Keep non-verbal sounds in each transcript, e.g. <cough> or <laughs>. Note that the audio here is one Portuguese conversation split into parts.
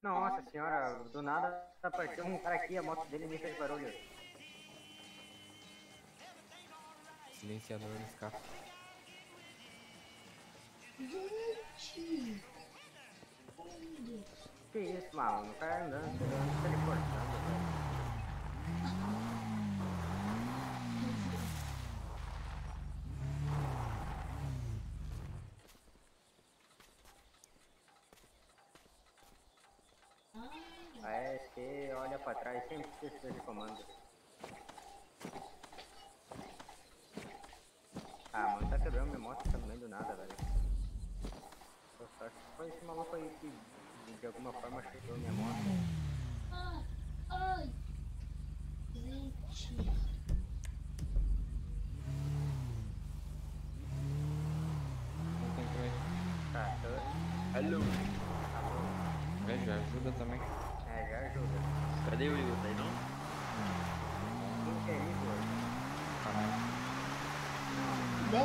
Nossa senhora, do nada apareceu um cara aqui, a moto dele me fez barulho. Silenciador no escape. Gente! Que isso, mano? O cara andando, andando, teleportando, velho. É, olha pra trás sempre precisa de comando. Ah, mano, tá quebrando minha moto também do nada, velho. Pô, só que foi esse maluco aí que de alguma forma chutou minha moto. Ai! Ai! Gente! Não tem como Tá, tô... Alô, tá. Vem, já ajuda também.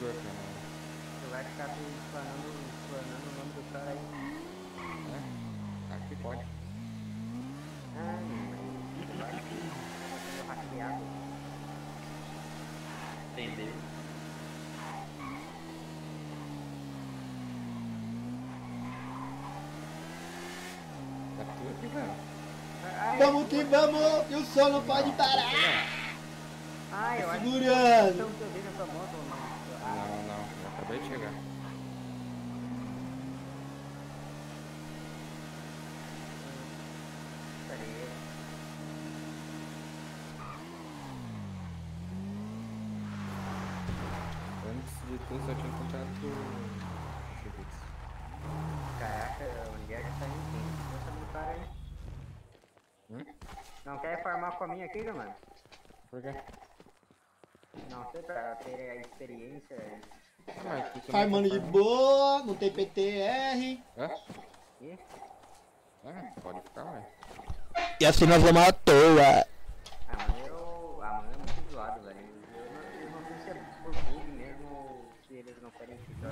Igor Canaves. Tu vai ficar se explanando, explanando o nome do cara aí. É? Aqui pode. Ah, mas tu vai ficar sendo hackeado. Entendeu? Captura aqui, cara. Vamos que vamos! Que o sol não pode parar! Ai, eu acho que Segurando! estão te ouvindo a tua moto, mano. Ah, Não, não. Eu acabei de chegar. Antes de tudo, só tinha encontrado o Chivix. Caraca, o Lier já tá indo bem. Essa do cara aí. Hum? Não quer farmar com a minha aqui, mano? Por quê? Não sei, pra ter a experiência. Ah, também Farmando de boa, não tem PTR. Hã? Ih, Ah, pode ficar, ué. E assim nós vamos à toa. ah, mano, eu. Ah, é muito zoado, velho. Eu não, eu sei se é por bug mesmo se eles não querem ficar.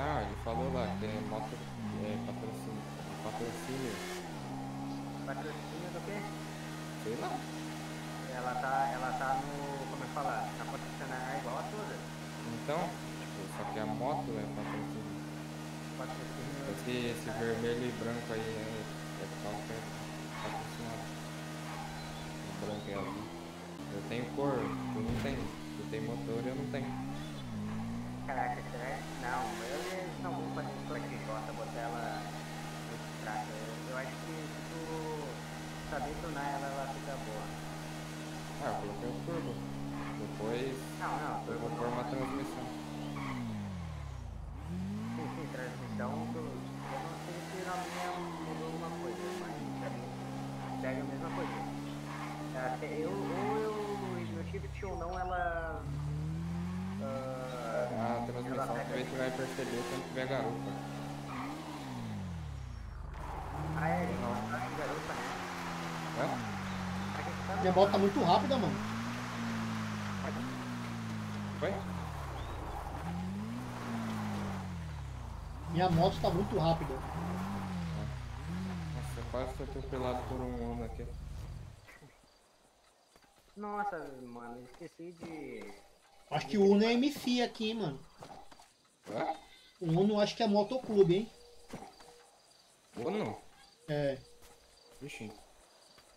Ah, ele falou lá que é moto é, patrocínio. Patrocínio. Patrocínio do quê? Sei lá. Ela tá, ela tá no. Como é que fala? Na concessionária igual a todas. Então, tipo, só que a moto é patrocínio. Esse, esse vermelho e branco aí é, é é patrocinado. O branco e azul. Eu tenho cor, tu não tem. Tu tem motor, eu não tenho. Caraca, será? Não, eles não vão fazer isso aqui, gosta, botar ela fraca. Eu, eu acho que se tu saber tunar ela, ela fica boa. Ah, eu coloquei o turbo. Depois Não, não, eu vou pôr uma transmissão. Sim, sim, transmissão, do, eu não sei se na minha mudou alguma coisa, mas pra mim pega a mesma coisa. Até eu, ou eu, no shift ou não, ela... ah, A transmissão pega... tu vai perceber quando tiver garupa. Ah, é, não, tá em garupa, né? Hã? A moto tá muito rápida, mano. Minha moto tá muito rápida. Nossa, eu quase fui atropelado por um Uno aqui. Nossa, mano, esqueci de... Acho que o Uno é MC aqui, hein, mano. Hã? O Uno acho que é motoclube, hein? Uno? É. Vixe.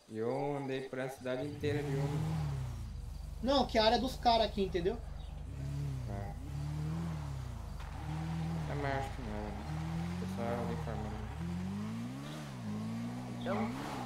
E eu andei por a cidade inteira de Uno. Não, que é a área dos caras aqui, entendeu? É, mas acho que não. Né? O pessoal vem farmando. Então...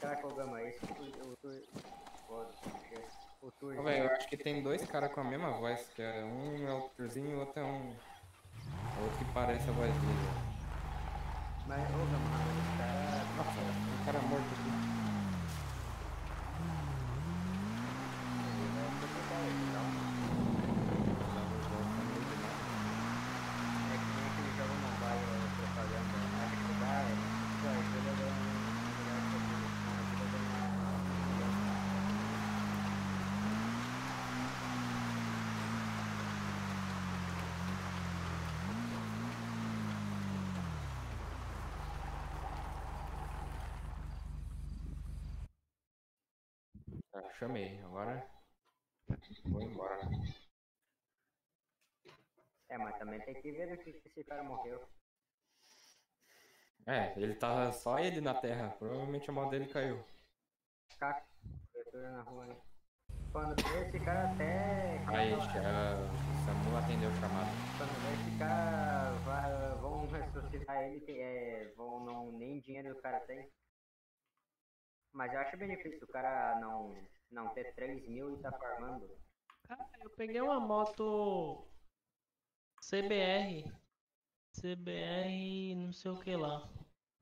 Gama, esse o Tur- o Tur... O velho, eu acho que tem dois caras com a mesma voz, que é um é o Turzinho e o outro é um. é outro que parece a voz dele. Mas, ô Gama, esse cara... Nossa, um cara morto Chamei, agora. Vou embora. É, mas também tem que ver do que esse cara morreu. É, ele tava só ele na terra, provavelmente a mão dele caiu. Caco, cobertura na rua, né? Quando vê esse cara até. Aí, o Samu atendeu o chamado. Quando vê esse cara, vão ressuscitar ele, que é, vão não, nem dinheiro o cara tem. Mas eu acho benefício o cara não, não ter 3 mil e tá farmando. Cara, eu peguei uma moto CBR. CBR não sei o que lá.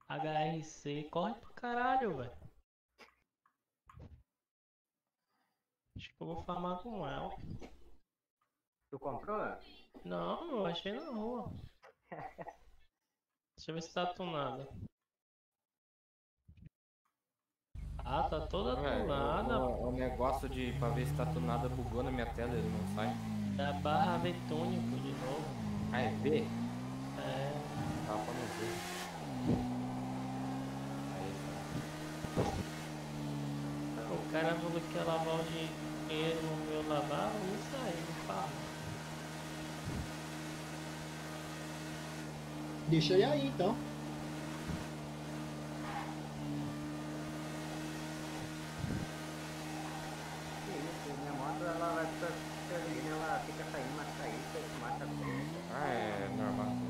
HRC. Corre pra caralho, velho. Acho que eu vou farmar com ela. Tu comprou? Não, eu achei na rua. <laughs> Deixa eu ver se tá tunada. Ah, tá toda Velho, tunada. o, o negócio de pra ver se tá tunada bugou na minha tela, ele não sai. Da barra V túnico de novo. Ah, é B? É. Tá pra não ver. Aí, O cara falou que ia lavar o dinheiro no meu lavar, isso aí, não fala. Deixa ele aí então. Que isso, minha moto ela vai ficar servindo, ela fica saindo, mas sair, você mata preta. Ah, é normal.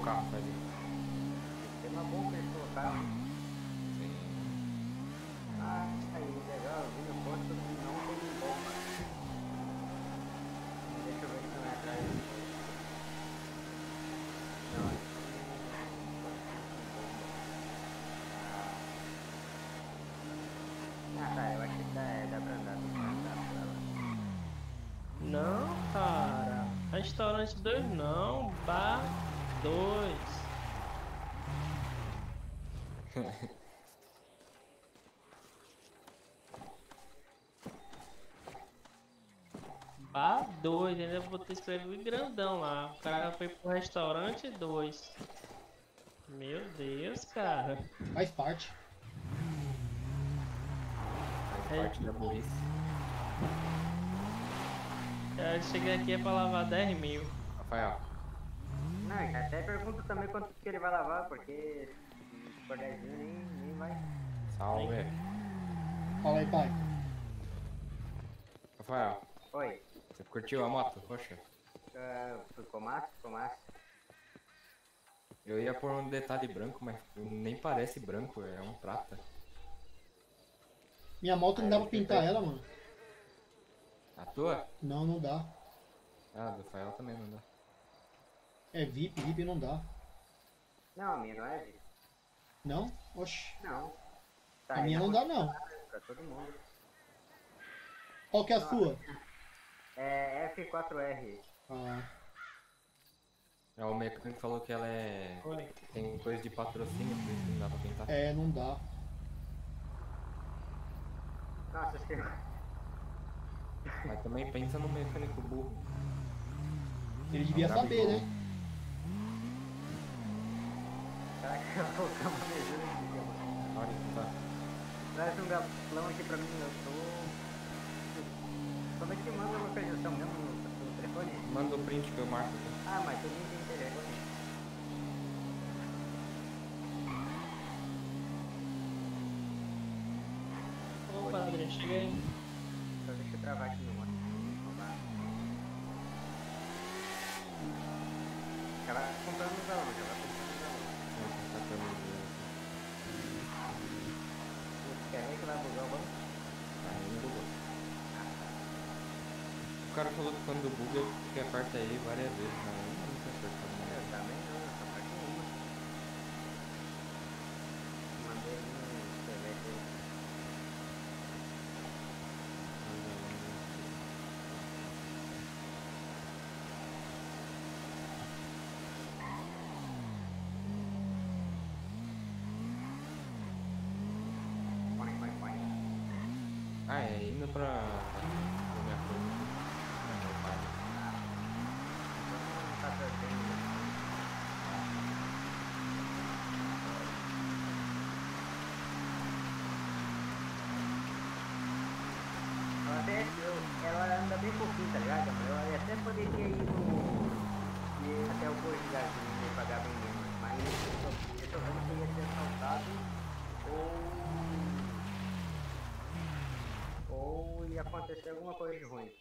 Do carro isso. tem uma bomba pra eles colocaram. Sim. Ah, aí, legal, eu vi no posto, não tem bomba. Deixa eu ver se não é atrás. Não, bomba. Ah, tá, eu acho que dá, dá pra andar, dá pra andar. Não, cara. Restaurante 2 não, bar 2. Bar 2, ainda vou ter escrevido grandão lá. O cara foi pro restaurante 2. Meu Deus, cara. Faz parte. Faz É. parte da burrice. Eu cheguei aqui é pra lavar 10 mil. Rafael, Não, e até pergunta também quanto que ele vai lavar, porque se for 10 mil nem, nem vai. salve. Fala aí, pai. Rafael, Oi, você curtiu a moto? Poxa, uh, ficou massa? Ficou massa? eu ia pôr um detalhe branco, mas nem parece branco, é um prata. Minha moto não dá pra pintar ela, mano. A tua? Não, não dá. Ah, do Rafael também não dá. É VIP, VIP não dá. Não, a minha não é, Vitor. Não? Oxi. Não. Tá A minha na não dá não. Pra todo mundo. Qual que é a sua? É F4R. Ah, É, o mecânico falou que ela é. Oi. tem coisa de patrocínio, por isso que não dá pra pintar. é, não dá. Nossa, você... Mas também pensa no mecânico burro. Ele devia saber, né? Caraca, eu <laughs> vou colocar uma mesura aqui, mano. Olha tá. Traz um galão aqui pra mim, eu tô... Como é que manda a localização mesmo no, telefone? Manda o print que eu marco aqui. Ah, mas eu nem tenho telefone. Ô, padre, cheguei. Só deixa eu travar aqui no mano. Já vai comprando o galão, já vai comprando o galão. Vou tentar pelo- cara falou que quando buga, que aperta aí várias vezes, mas eu nunca apertado Eu mais. também não, parte nenhuma. Mandei no select aí. Ah, é indo pra acontecer alguma coisa de ruim.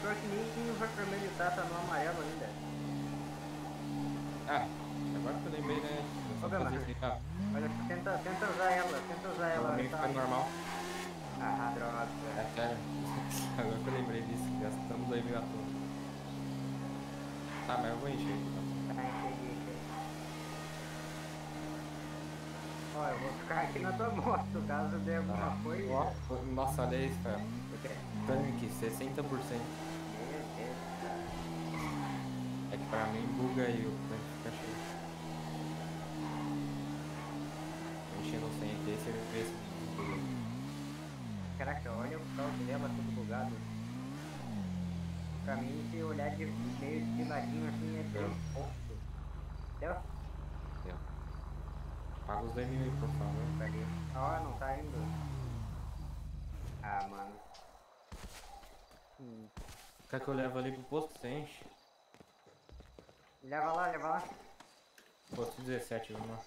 Pior que nem o vermelho tá, tá no amarelo ainda. Ah, agora que eu lembrei, né? Ô, isso aqui, ó. Olha, tenta, tenta usar ela, tenta usar ela. Comigo tá? normal. Ah, droga. É sério. <laughs> Agora que eu lembrei disso, gastamos dois mil à toa. Tá, mas eu vou encher. então. Tá, entendi, entendi. Ó, eu vou ficar aqui na tua moto, caso dê alguma coisa. Ó, nossa, olha isso, cara. Tanque, 60%. Meu Deus, cara. É que pra mim buga e o fica cheio. Enchendo 100 aqui, aí você vê se buga. Caraca, olha o carro dela tudo bugado. Pra mim, se olhar de meio de ladinho assim, é bem pouco. Entendeu? Entendeu? Paga os 2 mil aí, por favor. Ali. Ó, não tá indo. Ah, mano. Hum. Quer que eu levo ali pro posto? Você enche? Leva lá, leva lá. Posto 17, vamos lá.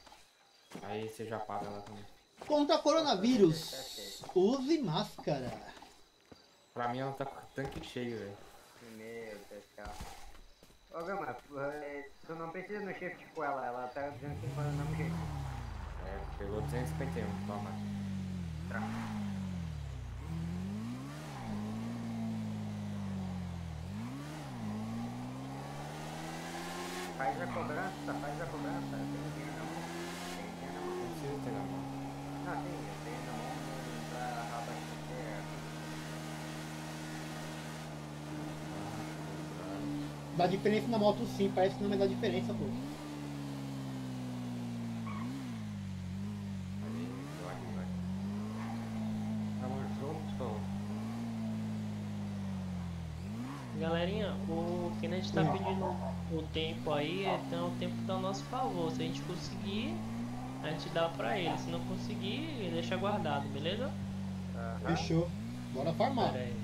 Aí você já paga lá também. Contra coronavírus, use máscara. Pra mim ela tá com o tanque cheio, velho. Meu Deus do céu. Ô Gama, eh, tu não precisa no shift com ela, ela tá dizendo que faz do mesmo jeito. É, pegou 251, toma. Tá. Faz a cobrança, faz a cobrança. Tem dinheiro na mão. Tem dinheiro na mão. Não precisa ter na mão. Não, tem, eu tenho na mão pra abastecer. Dá diferença na moto sim, parece que não vai dar diferença, pô. Galerinha, o gente tá pedindo o tempo aí é então o tempo tá ao nosso favor. Se a gente conseguir, a gente dá pra ele. Se não conseguir, deixa guardado, beleza? Aham. Fechou. Bora farmar. Pera aí.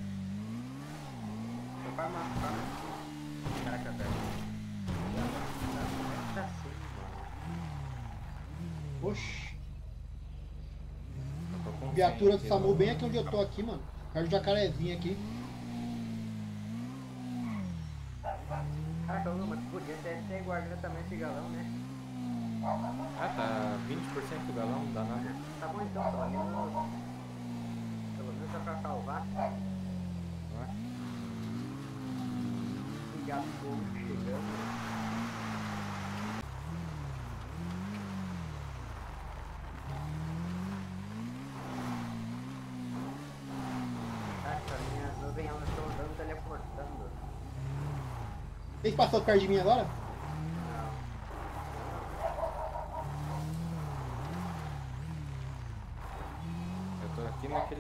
Foi farmar, farmar. Caraca, velho. Mano. Oxi. Viatura 100 do aqui, SAMU bem aqui onde eu tô aqui, mano. Carro de jacarezinho aqui. Caraca, ô, mas podia ter, ter guardado também esse galão, né? Ah, tá 20% do galão, não dá nada. Tá bom então, pelo menos. Pelo menos é pra salvar. Não é? Engasgou chegando. Andando teleportando. Vocês passou perto de mim agora?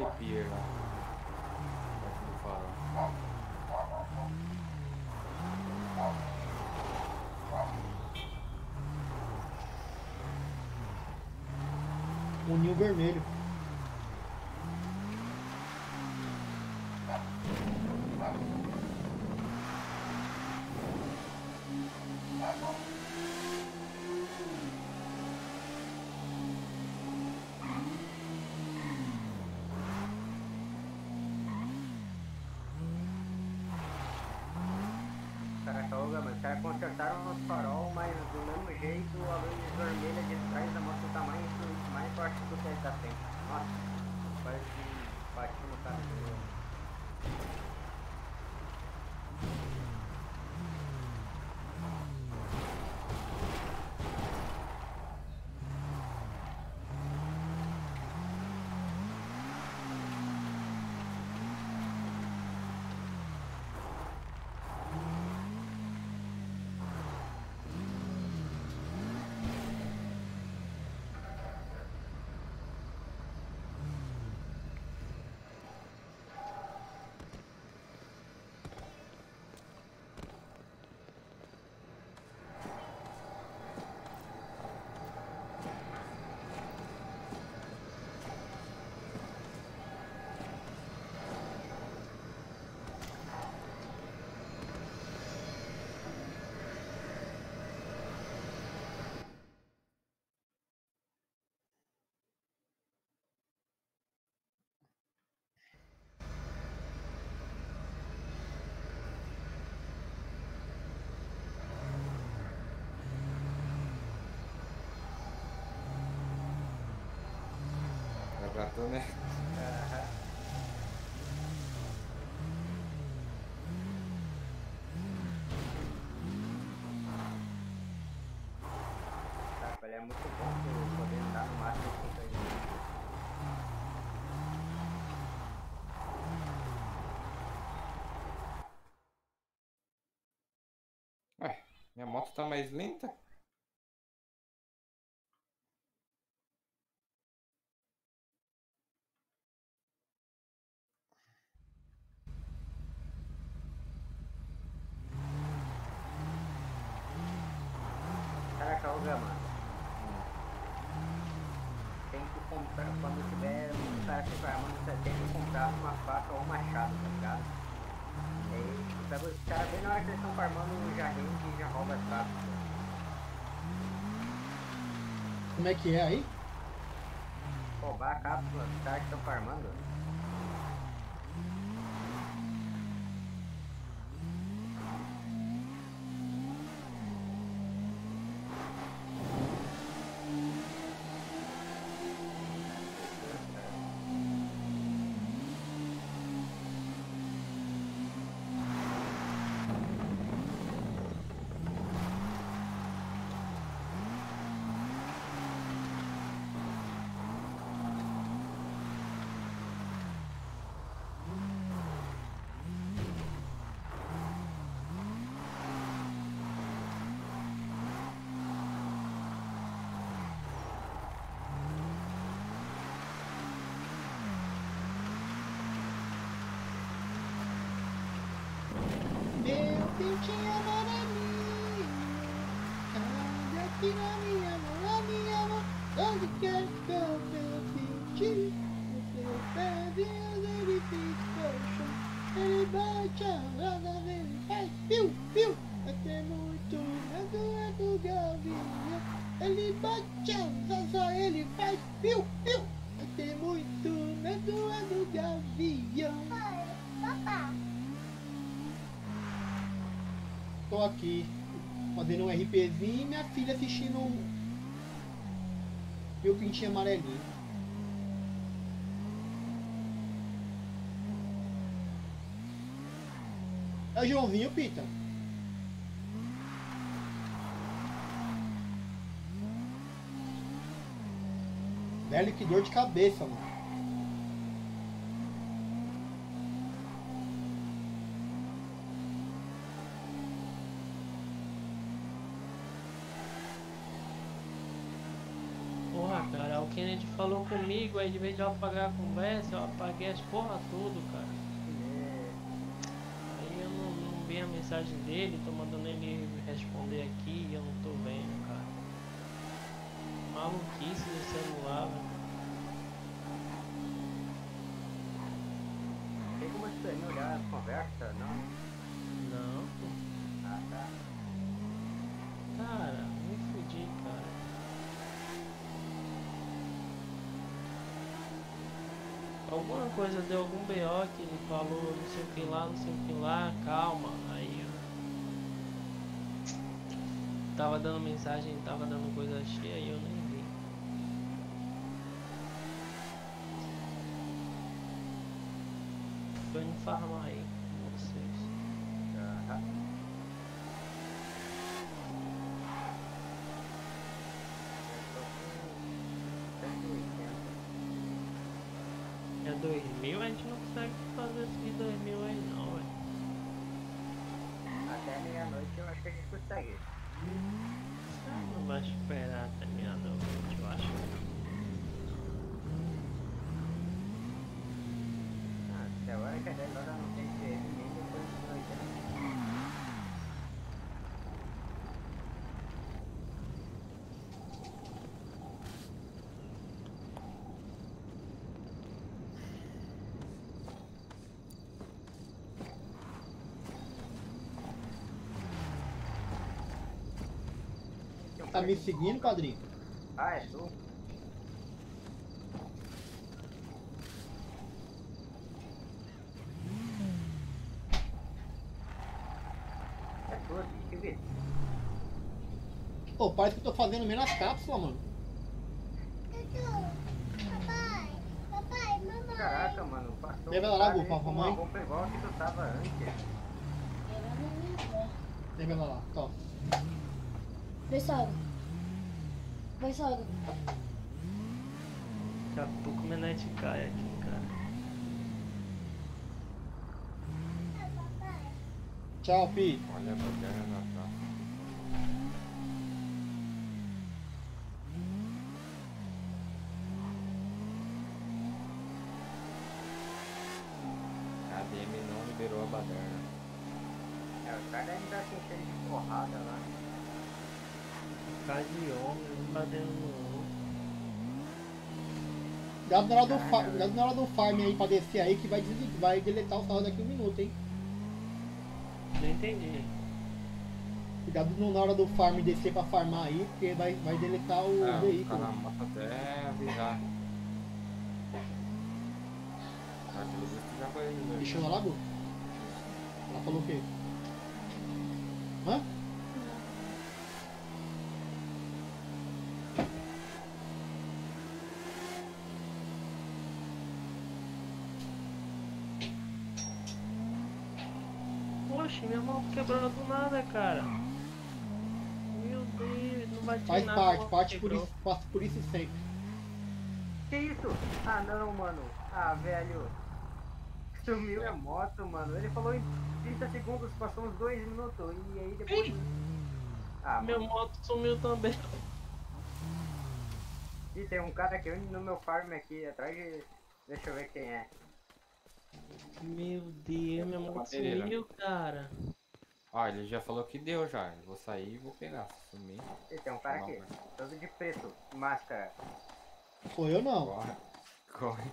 arrepia lá. É como fala. O ninho vermelho. alto, né? Ele é muito bom por poder andar no máximo que consegue. Minha moto tá mais lenta? como é que é aí? Thank you. filha assistindo meu pintinho amarelinho. É o Joãozinho, Pita. Velho, que dor de cabeça, mano. Kennedy falou comigo, aí de vez de eu apagar a conversa, eu apaguei as porra tudo, cara. Aí eu não, não vi a mensagem dele, tô mandando ele responder aqui e eu não tô vendo, cara. Maluquice do celular, velho. Tem como você olhar a conversa, não? Não, pô. Ah, tá. Alguma coisa deu algum BO que ele falou, não sei o que lá, não sei o que lá, calma. Aí eu tava dando mensagem, tava dando coisa cheia e eu nem vi. Tô indo farmar aí com vocês. Aham. Eu tô com 180. É 2000, a gente não consegue fazer esse de 2000 aí não, velho. Até meia-noite eu acho que a gente consegue. Não vai esperar até meia-noite, eu acho. Ah, até agora que 10 horas não tem dinheiro nem depois de 80. Tá me seguindo, padrinho? Ah, é tu? É tu aqui, deixa eu ver. Pô, parece que eu tô fazendo menos cápsulas, mano. Papai, papai, mamãe. Caraca, mano, passou Leva lá, Gu, pra com uma mamãe. roupa igual a que tu tava antes. Ela lá, top. Sogra. Vai, sogra. Daqui a pouco minha net cai aqui, cara. Tchau, Pi. Olha a baderna na praça. A ADM não liberou a baderna. É, o cara ainda tá se enchendo de porrada lá. Cai de homem, um batendo no outro. Cuidado na hora do, fa cuidado na hora do farm aí pra descer aí que vai, desli- vai deletar o carro daqui a um minuto, hein? Não entendi. Cuidado na hora do farm descer pra farmar aí, porque vai, vai deletar o É, veículo. cara mata até avisar. Foi né? Deixou lá, Gu? Ela falou o quê? Hã? Minha mão quebrou do nada, cara. Meu Deus, não bati Faz nada. parte, a parte mão por isso, passa por isso sempre. Que isso? Ah não, mano. Ah, velho. Sumiu a moto, mano. Ele falou em 30 segundos, passou uns 2 minutos. E aí depois. Ah, Minha mano. moto sumiu também. Ih, tem um cara aqui no meu farm aqui atrás de. Deixa eu ver quem é. Meu Deus, minha moto Bateria. sumiu, cara. Ó, ele já falou que deu já. Eu vou sair e vou pegar. Sumir, tem um cara aqui. Todo de preto, máscara. Sou eu não. corre. Corre.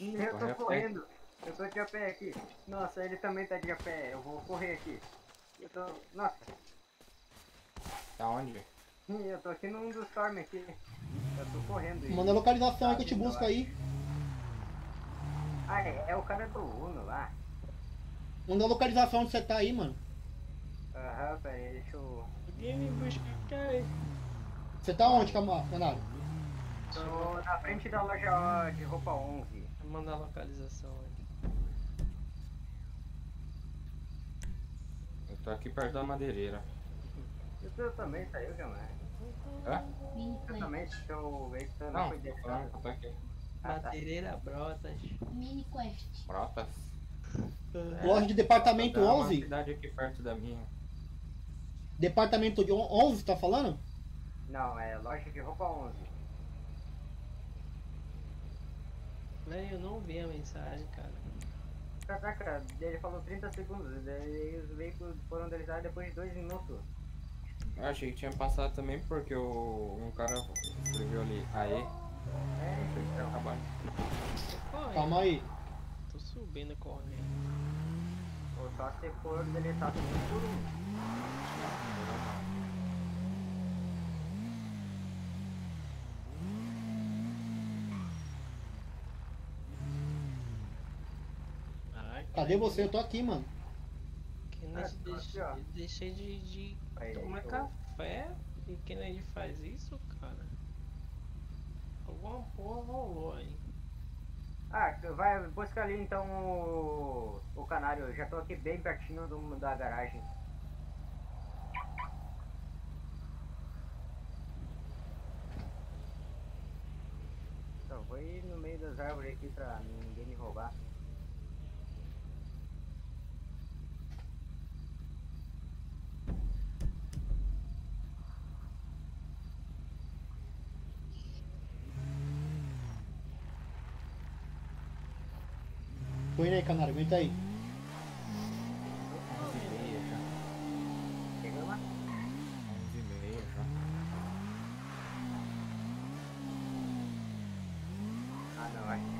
Eu Corre tô pé. correndo. Eu tô de a pé aqui. Nossa, ele também tá de a pé. Eu vou correr aqui. Eu tô. Nossa, Tá onde? ih, eu tô aqui num dos farm aqui. Eu tô correndo. Manda a localização aí que eu te Tá busco lá. aí. Ah, é, é o cara do Uno lá. Manda a localização onde você tá aí, mano. Aham, peraí, deixa eu. Ninguém me busca aqui. Você tá onde, camarada? Tô na frente da loja de roupa 11. Vou mandar a localização aí. Eu tô aqui perto da madeireira. E tu também saiu, Gamar? Hã? Eu também sou o que tu não Não, foi deixado. que eu tô aqui. Ah, tá. Madeireira Brotas. Mini quest. Brotas? Loja de departamento Dá uma 11? cidade aqui perto da minha. Departamento de on- 11, você tá falando? Não, é loja de roupa 11. Né, Eu não vi a mensagem, cara. Caraca, ele falou 30 segundos, daí os veículos foram deletados depois de 2 minutos. Eu achei que tinha passado também porque o, um cara escreveu ali, aê, É, que. Corre. Calma aí. Tô subindo correndo. ou só se for deletado um por um. Cadê você? Eu tô aqui, mano. Kennedy Ah, tô deixei, deixei de, de Aí, tomar show. café e Kennedy faz isso, cara. Alguma porra rolou aí. Ah, vai buscar ali então o, o canário. Eu já tô aqui bem pertinho do, da garagem. Então, vou ir no meio das árvores aqui pra ninguém me roubar. Põe aí, canário, aguenta aí. 11 e meia já. Chegando lá? 11 e meia já. Ah não, acho que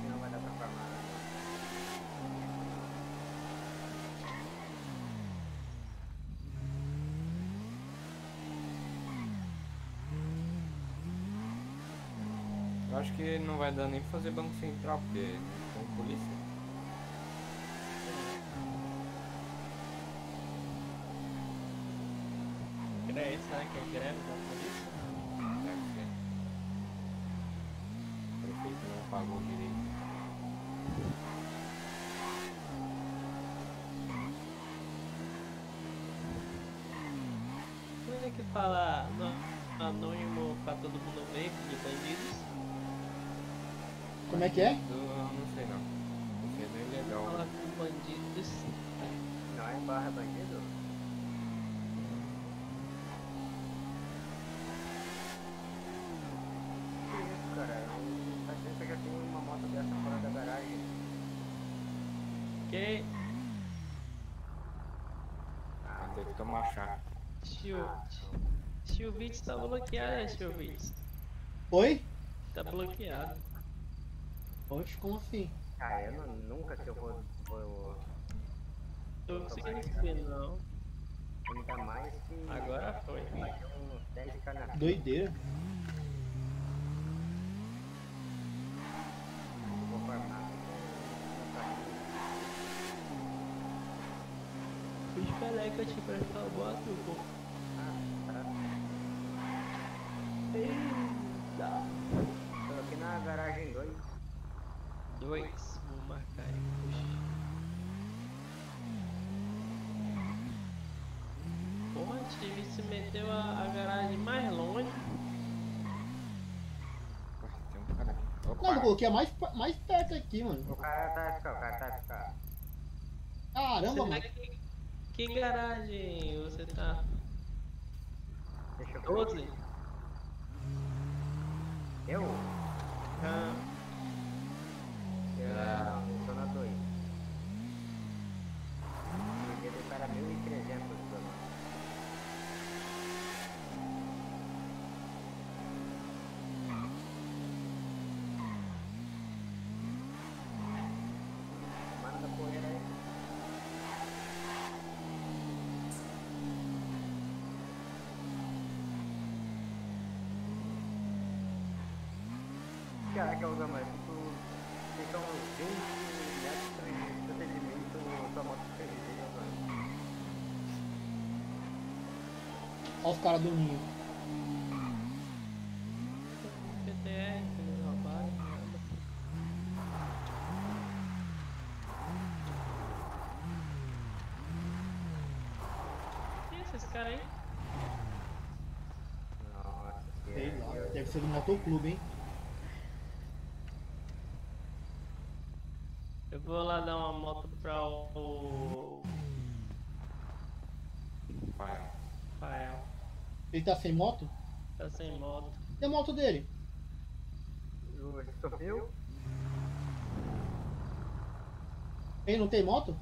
não vai dar pra farmar. Eu acho que não vai dar nem pra fazer banco central, porque tem polícia. Greve, será que é greve da polícia? O prefeito não pagou direito. Como é que fala no- anônimo pra todo mundo ver de bandidos? Como é que é? Eu não sei não. Isso é bem legal. Fala com bandidos. Não é barra bandido? Que isso, cara? Eu- Faz tempo que eu já tenho uma moto dessa fora da garagem. Que Ah, ter que tomar chá. Chiu. Chilvitz tá bloqueado, Chilvitz. Oi? Tá bloqueado. Oxe, como assim? Ah, eu não, nunca que eu vou, vou Tô conseguindo subir não. ainda mais que Agora foi. uns 10 k na Doideira. vou farmar. Que eu te prestar o boa pô. Eita. Tô aqui na garagem 2. Dois. Vou marcar aí. Puxa. Porra, tive se meteu a, a garagem mais longe. Um aqui. Não, eu coloquei a mais, mais perto aqui, mano. O cara tá FK, o cara tá FK. Caramba, Será mano. Que, garagem você tá? Deixa eu 12? Eu? Ah, Eu não, tô na 2. O dia do cara 1300 dólares. Manda poeira aí. Caraca, Alzama, tu fica uns 20 metros de procedimento, tua moto fica de vida, mano. Olha os caras do ninho. PTR, roubaram. Quem é esses caras aí? Nossa, que Sei lá. Deve ser do motoclube, hein? Eu vou lá dar uma moto pra o. Pai, Rafael. Ele tá sem moto? Tá sem moto. E a moto dele? O- Sumiu? Ele não tem moto?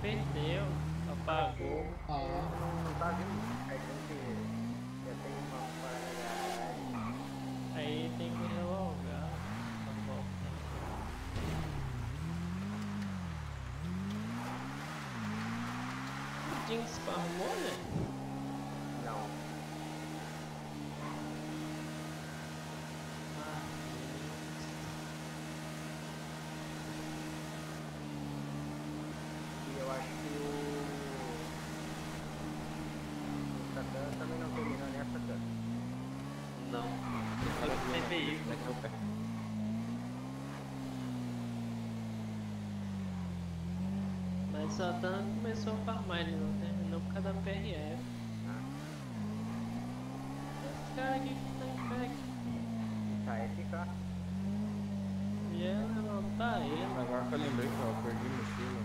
Perdeu, apagou. Ah, Não tá vindo. Aí tem que. Já tem uma. Aí tem que relogar. Jinx farmou, né? Não. Ah, E eu acho que o. O Satan também não terminou nessa Satan. Não. Cara, Não tem veículo. Daqui ao pé. Satan começou a farmar, ele não terminou por causa da PRF. Esse cara aqui que tá em pé aqui. Tá FK. E ela não tá ele. Agora que eu lembrei que eu perdi mochila.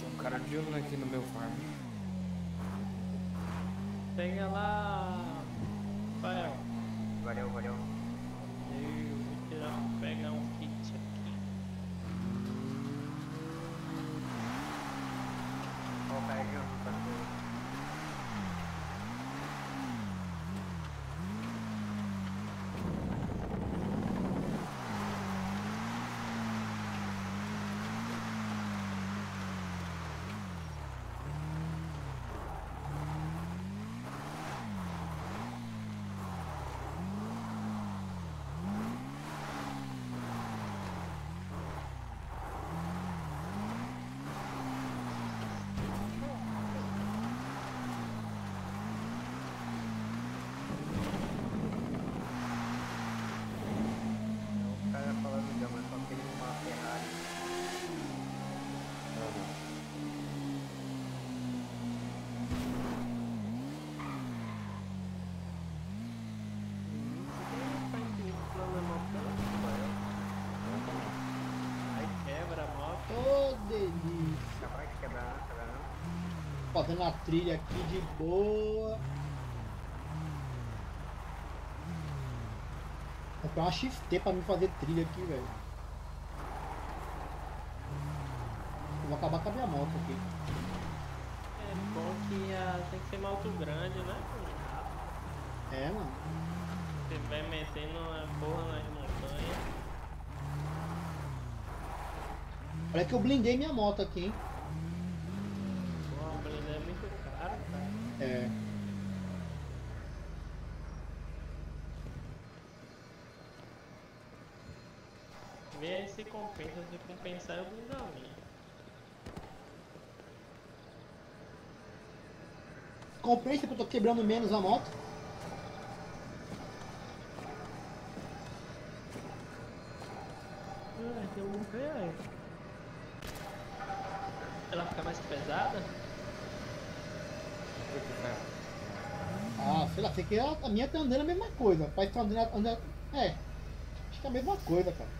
Tem um cara de um aqui no meu farm. Pega lá. Rafael. Valeu, valeu. Eu vou tirar, vou pegar um Fazendo a trilha aqui de boa. Comprei uma XT pra mim fazer trilha aqui, velho. Eu vou acabar com a minha moto aqui. É bom que a, tem que ser moto grande, né? É, mano. Você vai metendo a porra nas montanhas. Olha que eu blindei minha moto aqui, hein? Porra, o blindar é muito caro, cara. É. Vê aí se compensa, se compensar eu a minha. Compensa que eu tô quebrando menos a moto. Ah, tem um. Ela fica mais pesada? Ah, sei lá, sei que a, a minha tá andando a mesma coisa. Parece que tá andando, andando. É. Acho que é a mesma coisa, cara.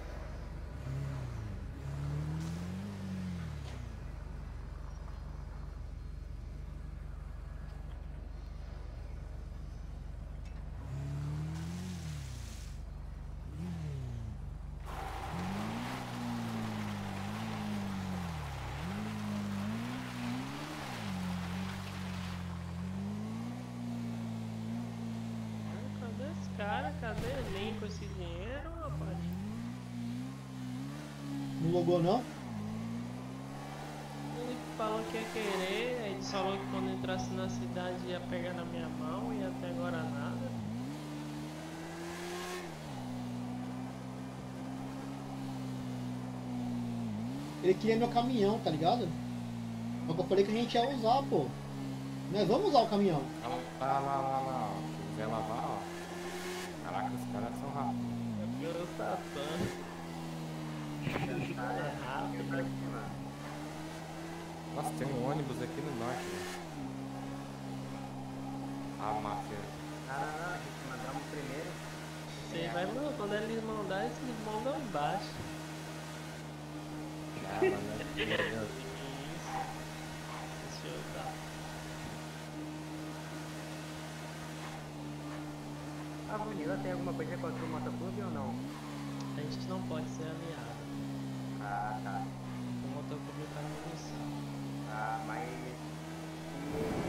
Ah, Cadê esse cara? Cadê ele com esse dinheiro, rapaz? Não logou não? Ele falou que ia querer, ele falou que quando entrasse na cidade ia pegar na minha mão e até agora nada. Ele queria meu caminhão, tá ligado? Só que eu falei que a gente ia usar, pô. Nós vamos usar o caminhão. Olha lá, lá, lá, lá, lá, ó. Se quiser lavar, ó. Caraca, os caras são rápidos. É Satã. É rápido. Nossa, tem um ônibus aqui no norte, velho. A máfia. Não, não, não, a gente mandamos primeiro. Você vai mandar, quando eles mandar, eles mandam embaixo. Meu Deus. Deixa eu dar. A Vanilla tem alguma coisa contra o motoclube ou não? A gente não pode ser aliado. Ah, tá. O motoclube tá na munição. Ah, mas se,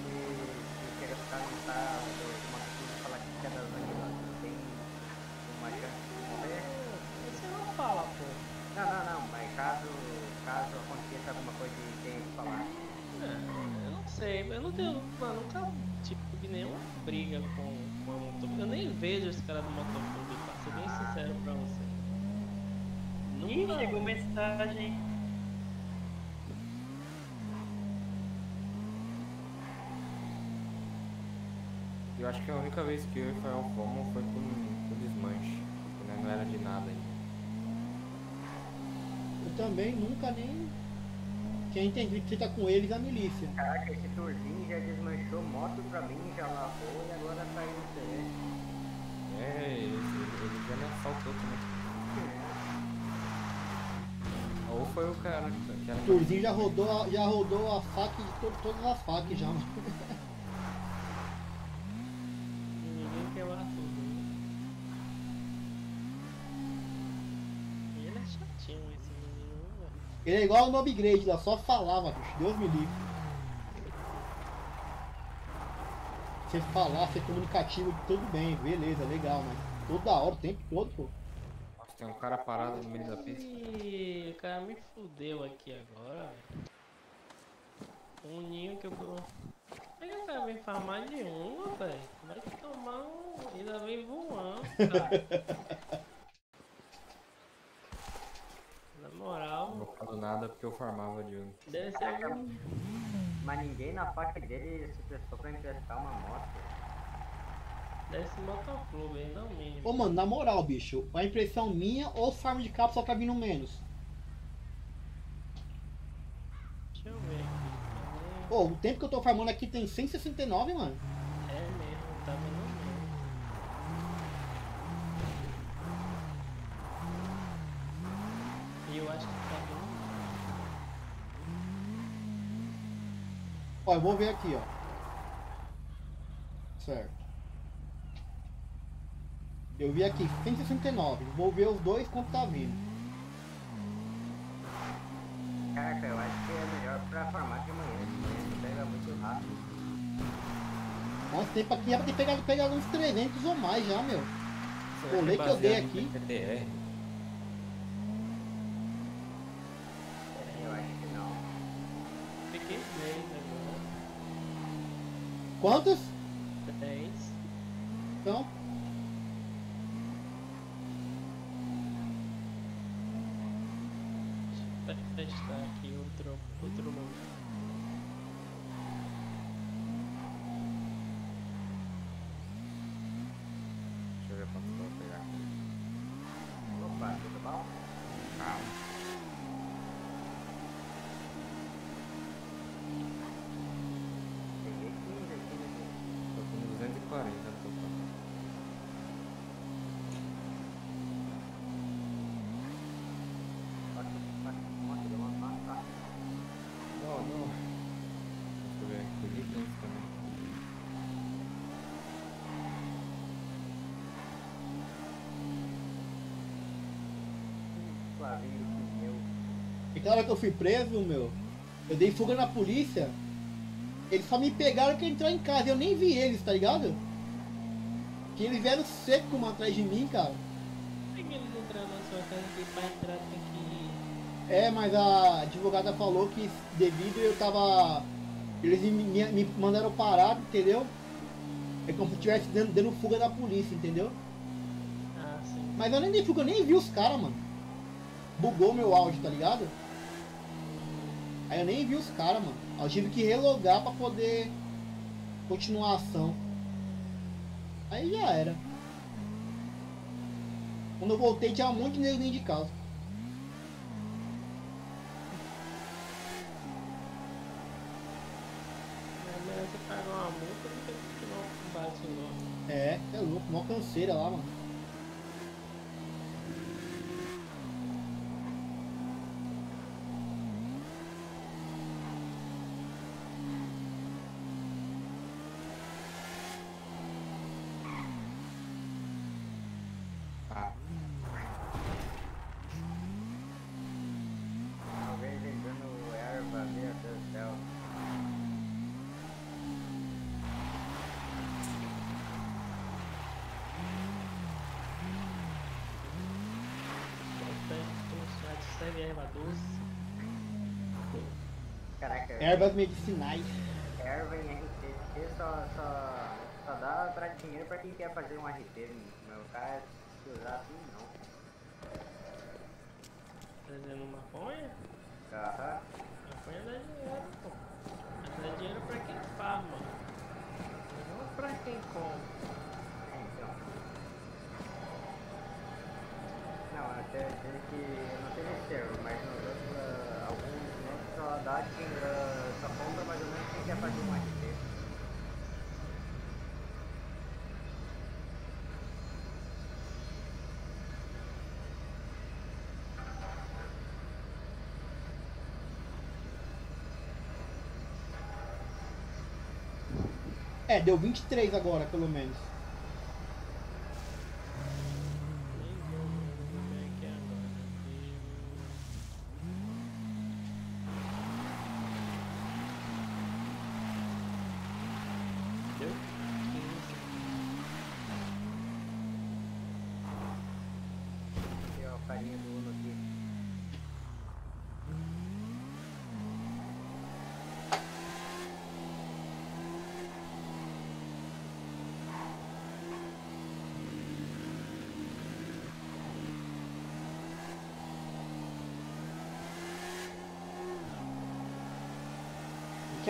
se, se chegar o cara não tá uma coisa falar que quer das aquilo, tem uma chance de morrer? Você não fala, pô. Não, não, não, mas caso, caso aconteça alguma coisa e tenha que falar. É, eu não tenho. Mano, nunca tive nenhuma briga com, com a motoclube. Eu nem vejo esse cara do motoclube, pra ser bem sincero pra você. Ih, Nunca. chegou mensagem. Eu acho que a única vez que eu e o Fael fomos foi com, com desmanche. Nós não era de nada ainda. Eu também nunca nem tinha entendido que você tá com eles a milícia. Caraca, esse tourzinho já desmanchou moto pra mim, já lavou e agora tá no CS. É, ele, ele já me assaltou também. Ou foi o cara que que era. O Turzinho já rodou, a- já rodou a faca de to- todas as facas já, mano. Ele é igual no upgrade lá, só falava, bicho. Deus me livre. Você falar, ser comunicativo, tudo bem, beleza, legal, mas toda hora, o tempo todo, pô. Nossa, tem um cara parado no meio da pista. Ih, o cara me fudeu aqui agora, velho. Um ninho que eu. Como é que o cara vem farmar de uma, velho? Vai tomar um. Ainda vem voando, cara. <laughs> Não moral, vou falar nada porque eu farmava de um. deve ser algum. Mas ninguém na faca dele se prestou pra emprestar uma moto. Deve ser motoclube, não mínimo. Ô, mano, na moral, bicho, a impressão minha ou farm de capa só tá vindo menos? Deixa eu ver aqui. Ô, o tempo que eu tô farmando aqui tem 169, mano. Ó, eu vou ver aqui, ó. Certo. Eu vi aqui 169. Vou ver os dois quanto tá vindo. Caraca, eu acho que é melhor pra farmar de manhã. De manhã você pega muito rápido. Nossa, tempo aqui era ter pegado, pegado uns 300 ou mais já, meu. O lei que eu dei aqui. PTR. Eu acho que não. Fiquei 10 agora. Quantos? 10. Então, Deixa eu testar aqui outro, outro número. Deixa eu ver quanto eu vou pegar aqui. Opa, tudo bom? Calma. Peguei 15 aqui nesse. Tô com 240 total. Pode, pode, pode, deu uma massa. Não, não. Deixa eu ver. Peguei 15 também. Flavinho do pneu. Aquela hora que eu fui preso, meu, eu dei fuga na polícia. Eles só me pegaram que entrar em casa. Eu nem vi eles, tá ligado? Que eles vieram seco mano, atrás de mim, cara. Por que eles entraram na sua casa que pra entrar tem que. É, mas a advogada falou que devido eu tava. Eles me, me- mandaram parar, entendeu? É como se eu estivesse dando, dando fuga da polícia, entendeu? Ah, sim. Mas eu nem dei fuga, eu nem vi os caras, mano. Bugou meu áudio, tá ligado? Aí eu nem vi os caras, mano. Eu tive que relogar pra poder continuar a ação. Aí já era. Quando eu voltei tinha um monte de dentro de casa. É você uma multa do que continuar logo. É, é louco, mó canseira lá, mano. erva doce. Caraca. Ervas medicinais. Erva em RT só, só, só dá pra dinheiro pra quem quer fazer um RT, meu cara se usar assim não. Fazendo maconha? Aham. Maconha dá dinheiro, pô. Dá dinheiro pra quem faz, mano. Não pra quem compra. Até dizer que não sei nesse servo, mas nos outros, ah, alguns outros só dá dinheiro, ah, só compra mais ou menos quem quer fazer um RT. É, deu 23 agora, pelo menos. Nem vou ver aqui agora. Deu. Deu 15. Aqui, ó, o carinha do Uno aqui.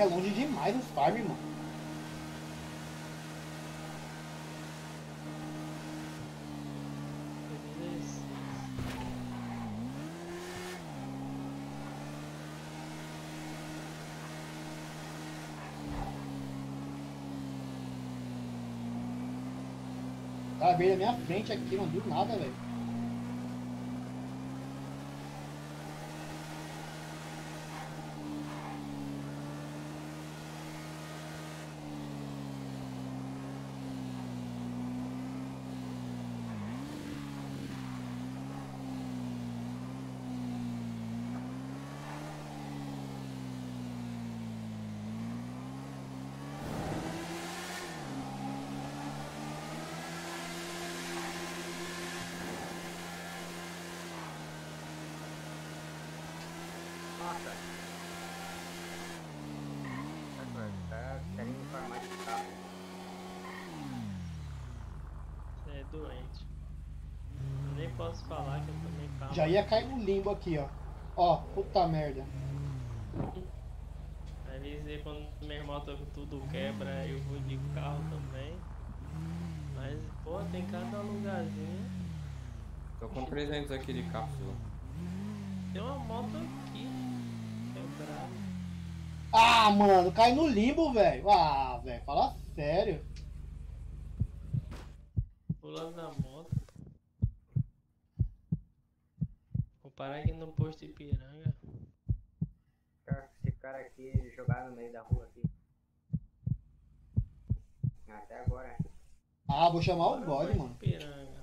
É longe demais os farm, mano. Tá veio na minha frente aqui, mano. Do nada, velho. Nossa. Tá, tá querendo informar de carro. Você é doente. Eu nem posso falar que eu também falo. Já ia cair no limbo aqui, ó. Ó, puta merda. Às vezes quando minha moto tudo quebra, eu vou de carro também. Mas, pô, tem cada lugarzinho. Tô com 300 aqui de cápsula. Tem uma moto aqui. Quebrada. Ah, mano, cai no limbo, velho. Ah, velho, fala sério. Pulando na moto. Vou parar Ipiranga. Cara, Esse cara aqui jogar no meio da rua aqui. Até agora. Ah, vou chamar o no God, posto mano. Ipiranga.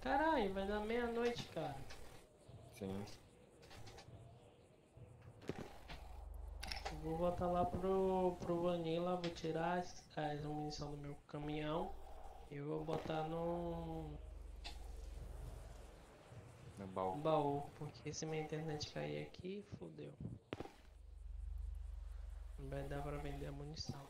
Caralho, vai dar meia-noite, cara. Sim. Vou voltar lá pro, pro Vanilla, vou tirar as, as munição do meu caminhão e vou botar no No baú. baú, porque se minha internet cair aqui, fodeu. Não vai dar pra vender a munição.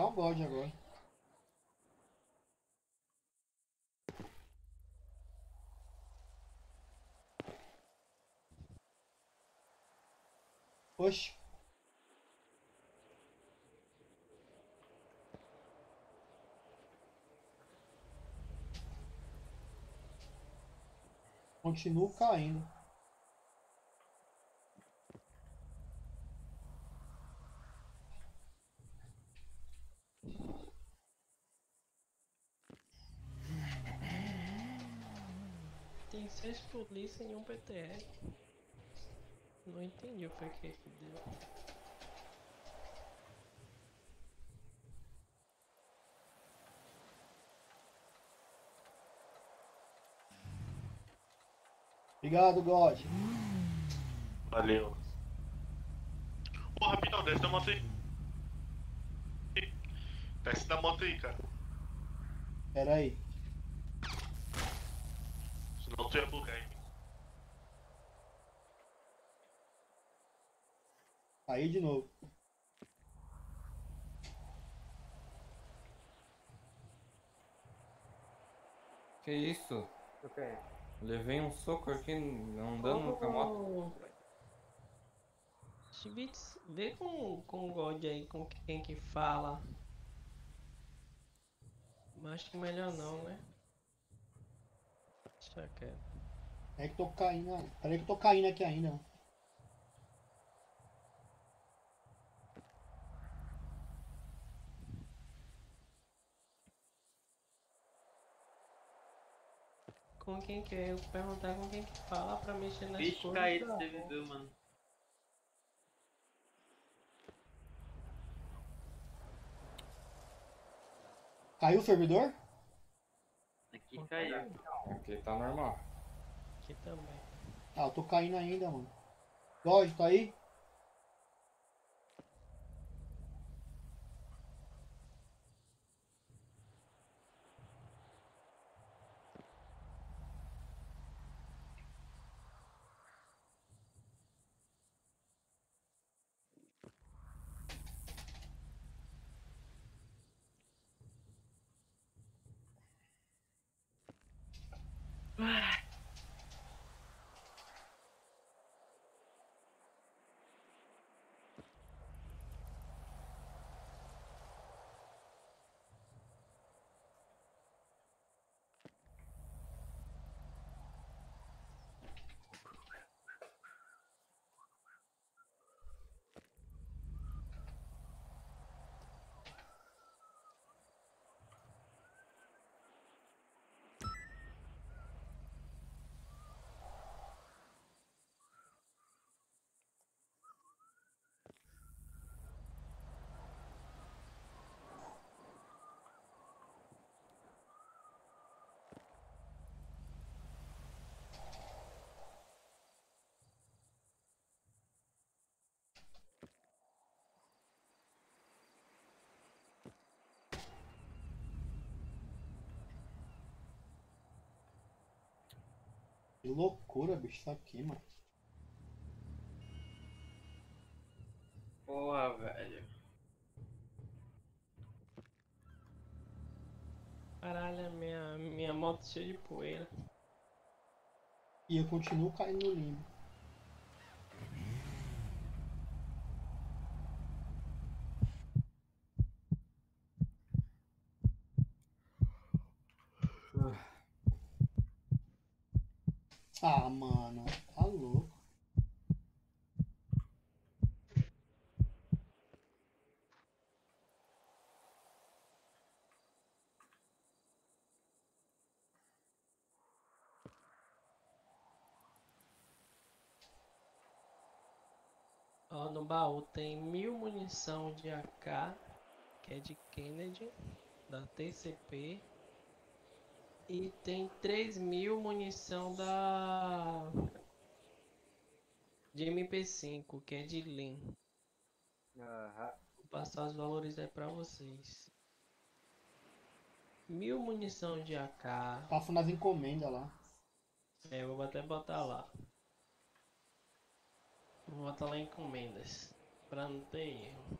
Esperar o God agora. Oxe. Continuo caindo. Tem seis polícias e um PTR. Não entendi o porquê que deu. Obrigado, God. Valeu. Ô, rapidão, desce da moto aí. Desce da moto aí, cara. Pera aí. Tu ia bugar, hein. Aí de novo. Que isso? O quê? Levei um soco aqui andando com a moto. Chibits, vê com, com o God aí, com quem que fala. Mas acho que melhor não, né? Quieto. É que tô caindo. ah, Pera aí que eu tô caindo aqui ainda. Com quem que é? Eu vou perguntar com quem que fala pra mexer nas Bicho coisas. caído da- do servidor, mano. Caiu o servidor? Aqui caiu. Aqui tá normal. Aqui também. Ah, eu tô caindo ainda, mano. God, tá aí? Que loucura, bicho, isso aqui, mano. Porra, velho. Caralho, minha, minha moto cheia de poeira. E eu continuo caindo no limbo. Ah, mano, tá louco. Ó, no baú tem mil munição de AK, que é de Kennedy, da TCP. E tem 3 mil munição da. de MP5, que é de Lean. Aham. Vou passar os valores aí pra vocês. Mil munição de AK. Passa nas encomendas lá. É, eu vou até botar lá. Vou botar lá encomendas. Pra não ter erro.